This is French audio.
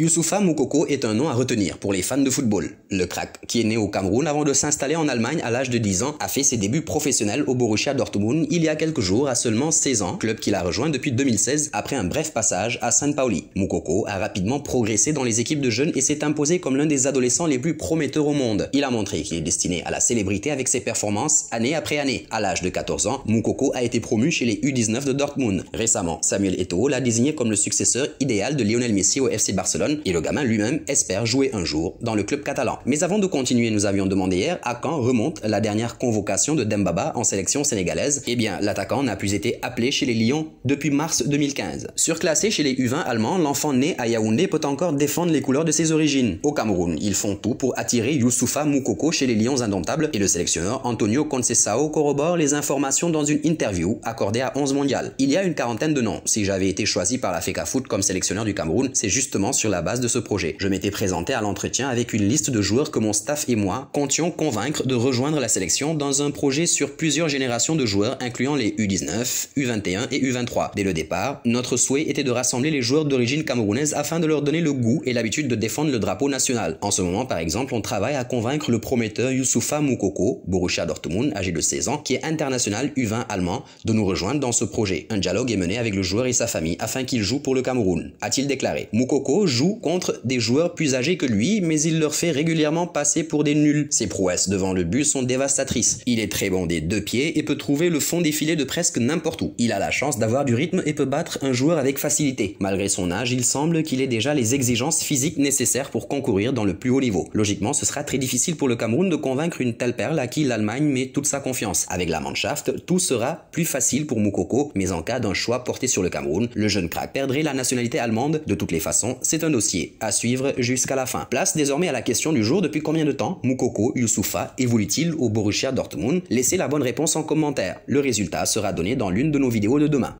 Youssoufa Moukoko est un nom à retenir pour les fans de football. Le crack, qui est né au Cameroun avant de s'installer en Allemagne à l'âge de 10 ans, a fait ses débuts professionnels au Borussia Dortmund il y a quelques jours à seulement 16 ans, club qu'il a rejoint depuis 2016 après un bref passage à Saint Pauli. Moukoko a rapidement progressé dans les équipes de jeunes et s'est imposé comme l'un des adolescents les plus prometteurs au monde. Il a montré qu'il est destiné à la célébrité avec ses performances année après année. À l'âge de 14 ans, Moukoko a été promu chez les U19 de Dortmund. Récemment, Samuel Eto'o l'a désigné comme le successeur idéal de Lionel Messi au FC Barcelone et le gamin lui-même espère jouer un jour dans le club catalan. Mais avant de continuer, nous avions demandé hier à quand remonte la dernière convocation de Dembaba en sélection sénégalaise. Eh bien, l'attaquant n'a plus été appelé chez les Lions depuis mars 2015. Surclassé chez les U20 allemands, l'enfant né à Yaoundé peut encore défendre les couleurs de ses origines. Au Cameroun, ils font tout pour attirer Youssoufa Moukoko chez les Lions indomptables et le sélectionneur Antonio Concesao corrobore les informations dans une interview accordée à 11 mondial. Il y a une quarantaine de noms. Si j'avais été choisi par la FECA Foot comme sélectionneur du Cameroun, c'est justement sur la base de ce projet. Je m'étais présenté à l'entretien avec une liste de joueurs que mon staff et moi comptions convaincre de rejoindre la sélection dans un projet sur plusieurs générations de joueurs incluant les U19, U21 et U23. Dès le départ, notre souhait était de rassembler les joueurs d'origine camerounaise afin de leur donner le goût et l'habitude de défendre le drapeau national. En ce moment, par exemple, on travaille à convaincre le prometteur Youssoufa Moukoko, Borussia Dortmund, âgé de 16 ans, qui est international U20 allemand, de nous rejoindre dans ce projet. Un dialogue est mené avec le joueur et sa famille afin qu'il joue pour le Cameroun, a-t-il déclaré. Moukoko joue contre des joueurs plus âgés que lui, mais il leur fait régulièrement passer pour des nuls. Ses prouesses devant le but sont dévastatrices. Il est très bon des deux pieds et peut trouver le fond des filets de presque n'importe où. Il a la chance d'avoir du rythme et peut battre un joueur avec facilité. Malgré son âge, il semble qu'il ait déjà les exigences physiques nécessaires pour concourir dans le plus haut niveau. Logiquement, ce sera très difficile pour le Cameroun de convaincre une telle perle à qui l'Allemagne met toute sa confiance. Avec la Mannschaft, tout sera plus facile pour Moukoko, mais en cas d'un choix porté sur le Cameroun, le jeune crack perdrait la nationalité allemande. De toutes les façons, c'est dossier à suivre jusqu'à la fin. Place désormais à la question du jour, depuis combien de temps Moukoko Youssoufa évolue-t-il au Borussia Dortmund? Laissez la bonne réponse en commentaire. Le résultat sera donné dans l'une de nos vidéos de demain.